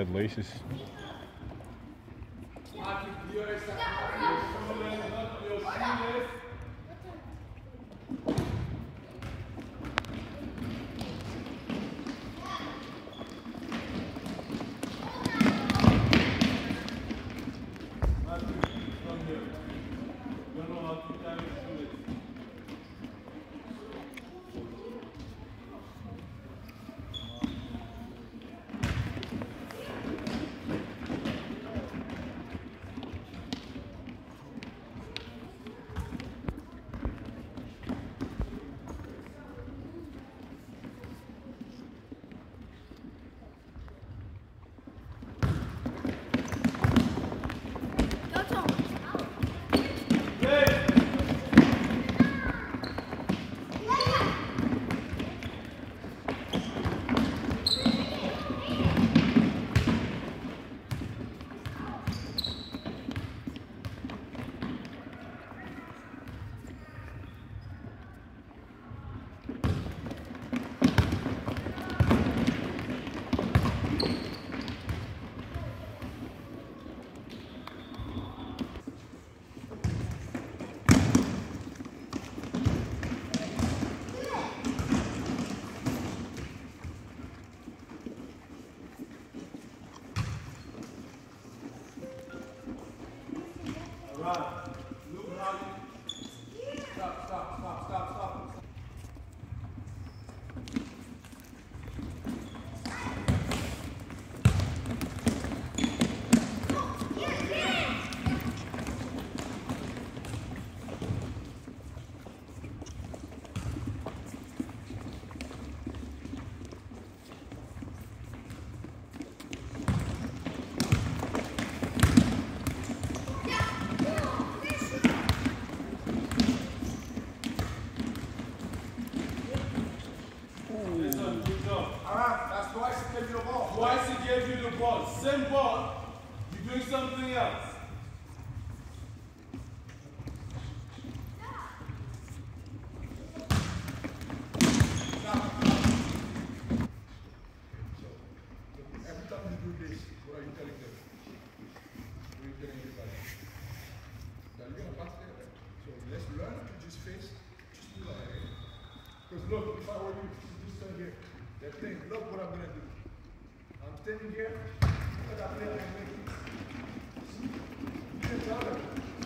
Bad laces.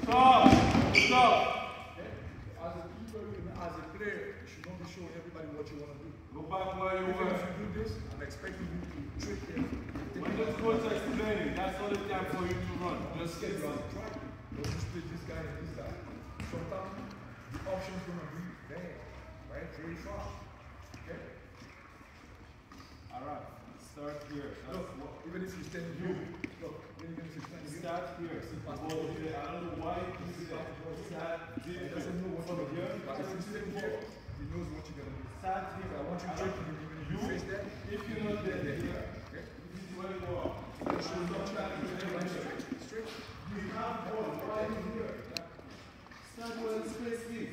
Stop. Stop. As a player, you should not be showing everybody what you wanna do. Go back where you do this, I'm expecting you to trick them. When the that's all the time for you to run. Just Get run. just this guy and this guy. Sometimes the option's gonna be bad, right? Very far. Okay? Alright. Start here. That's Look, what. even if you stand here, look, even if you stand here, Start here. See the ball here. I don't know why you do that. Start he doesn't know what From you're here. doing. But if you stand here, he knows what you're gonna do. Start here. So I want you to don't- check him even if You, you face that. if you're not there, there, here, Okay? this is where you are. Make sure you're not trying to do it straight. Straight. You have ball right here. Start where the space is.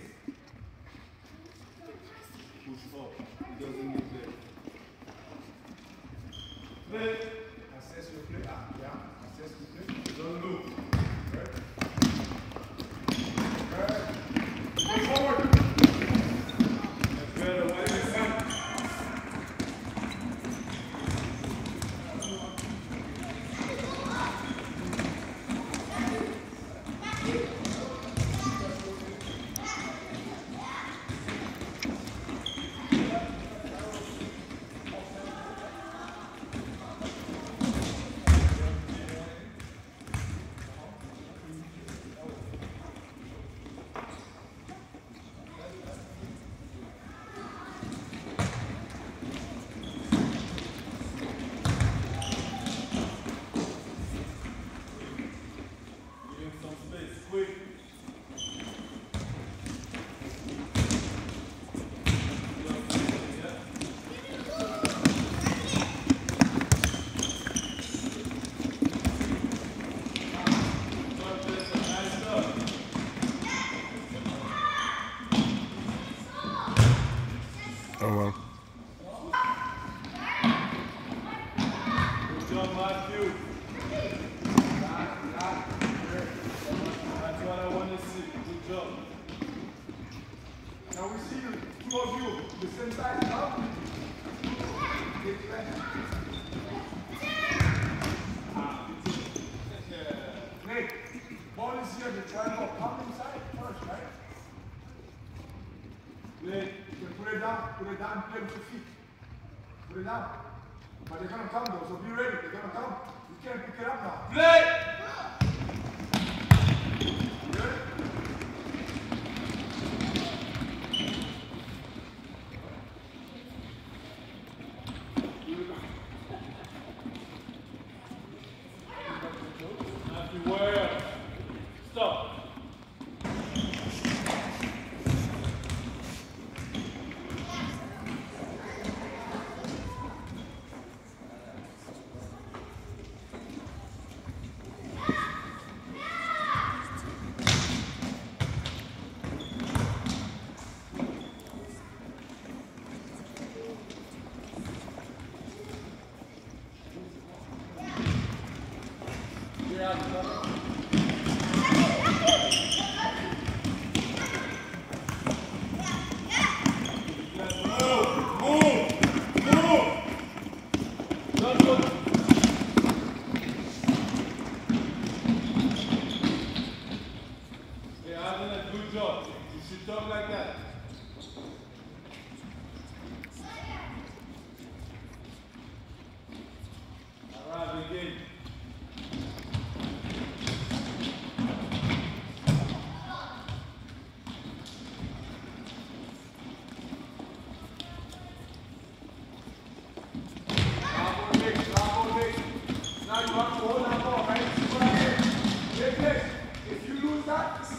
Push up. He doesn't need that. Play.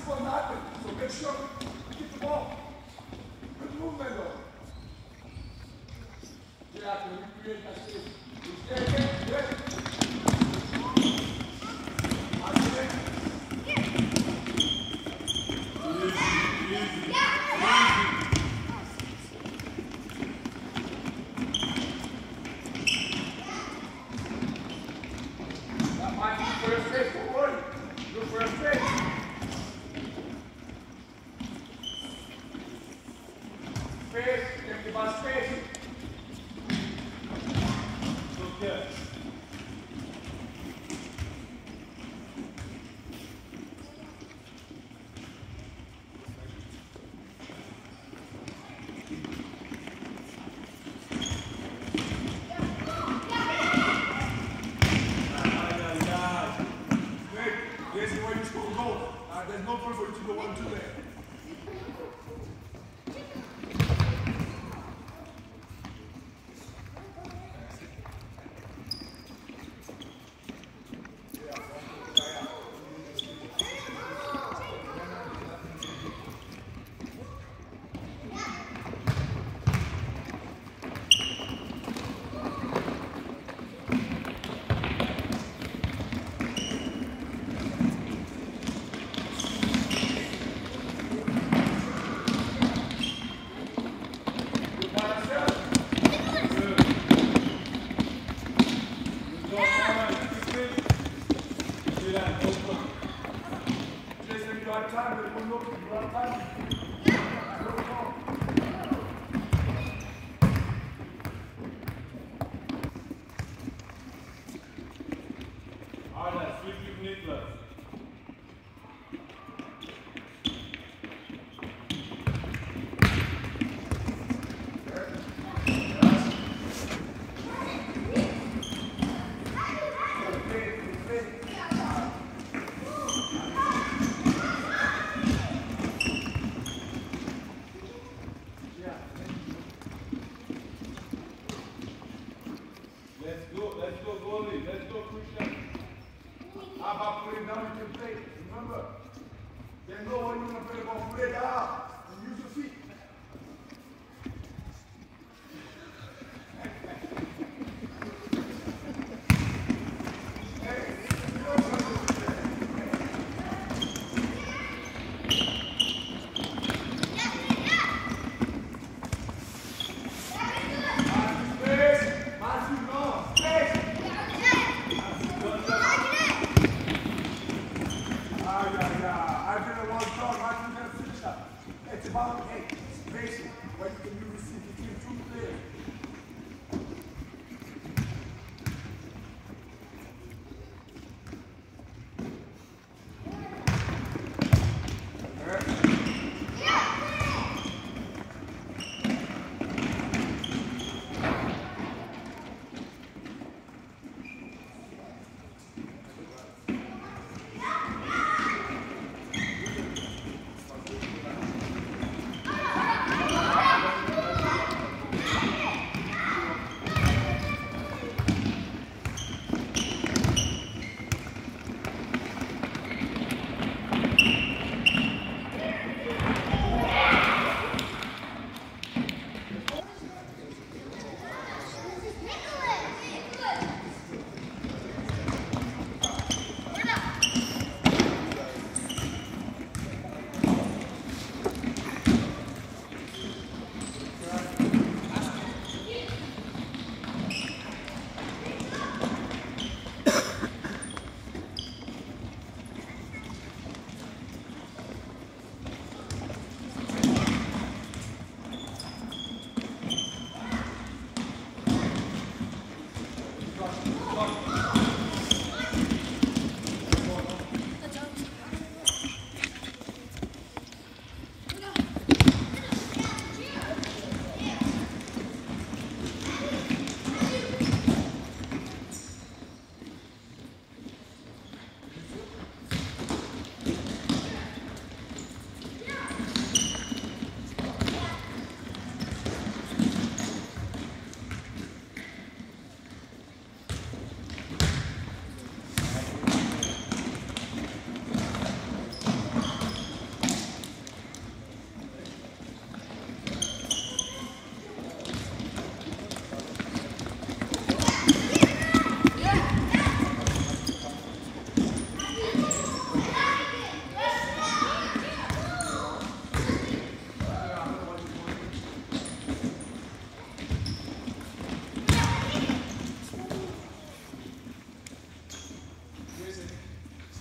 for nothing. So make sure we Muito bom, melhor. Good movement, though. Get out there. You create that space. You stay there.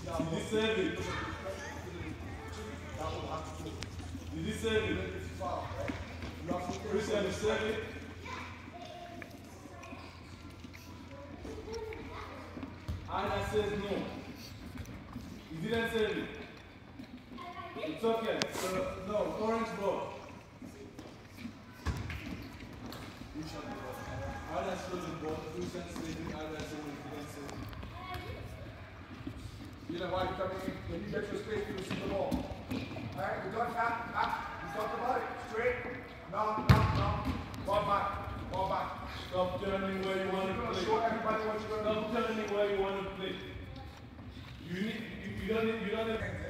Did he save it? Did he save it? Christian, you save it? Anna says no. He didn't save it. It's okay. So, no, orange ball. Which one? Anna shows the ball. Christian You know why you come in? When you get your space, you see the ball. Alright, we got that. That. We talked about it. Straight. No, no, no. Ball back. Ball back. Stop turning where you want to play. show everybody what you're gonna Stop turning where you want to play. You need. You, you don't need. You don't need.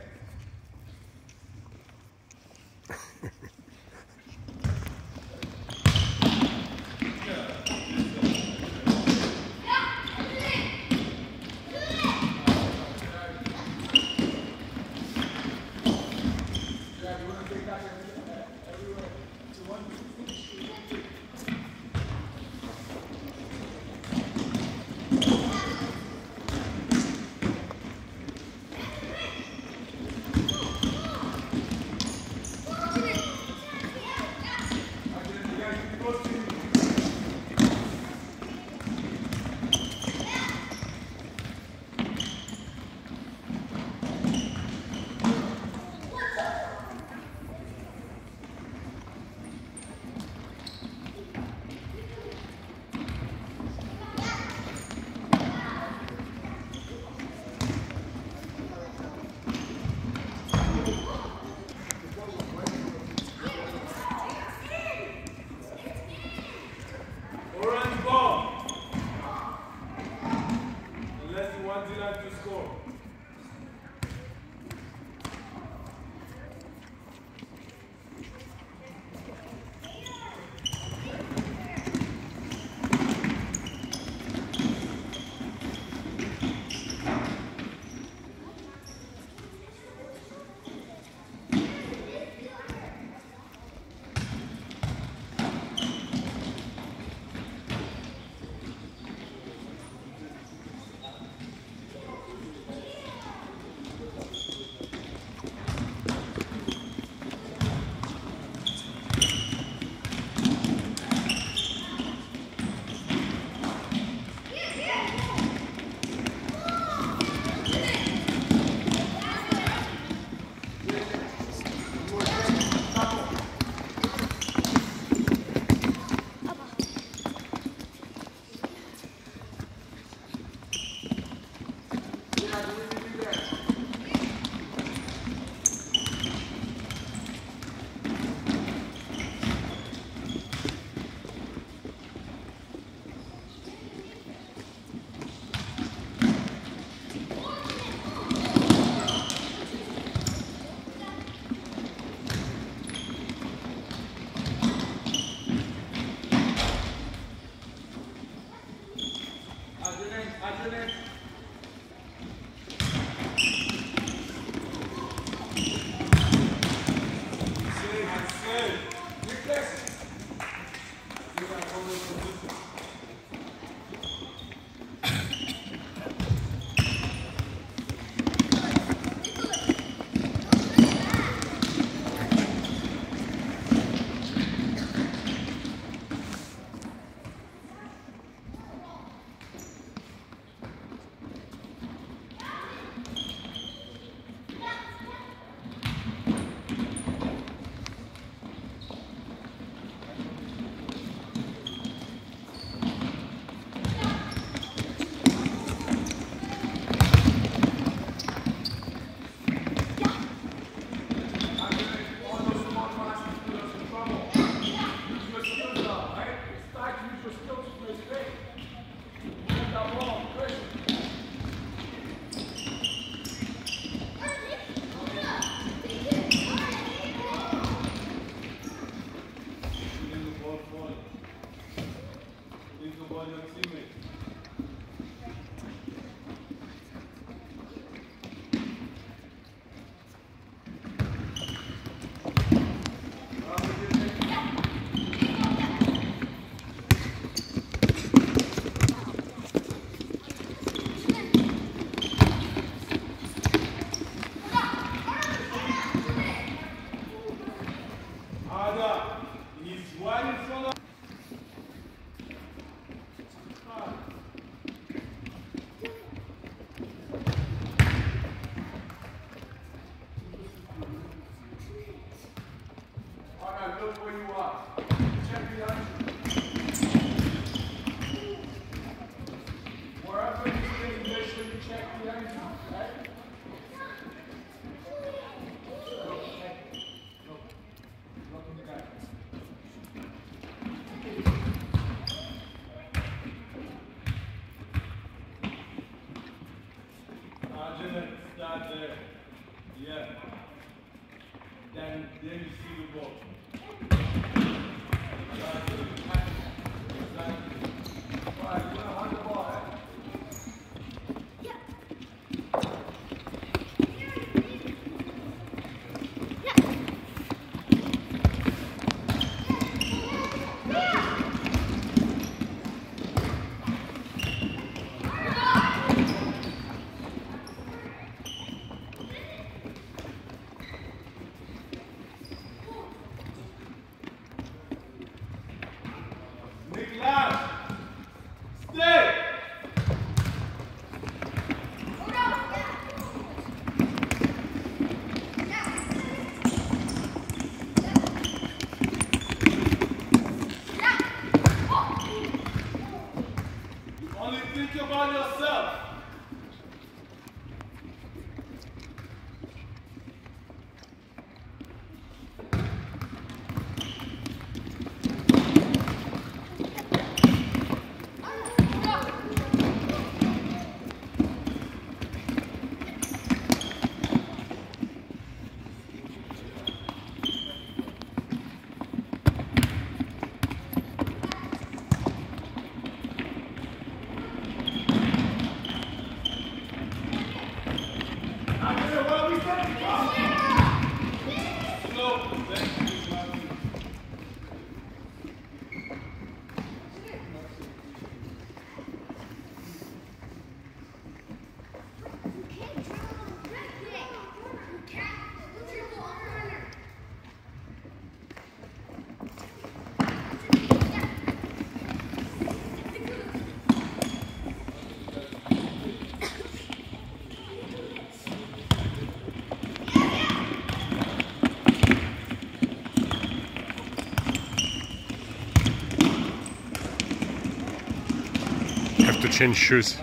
Change shoes.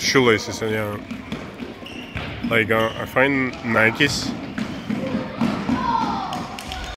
Shoelaces, yeah. Like uh, I find Nikes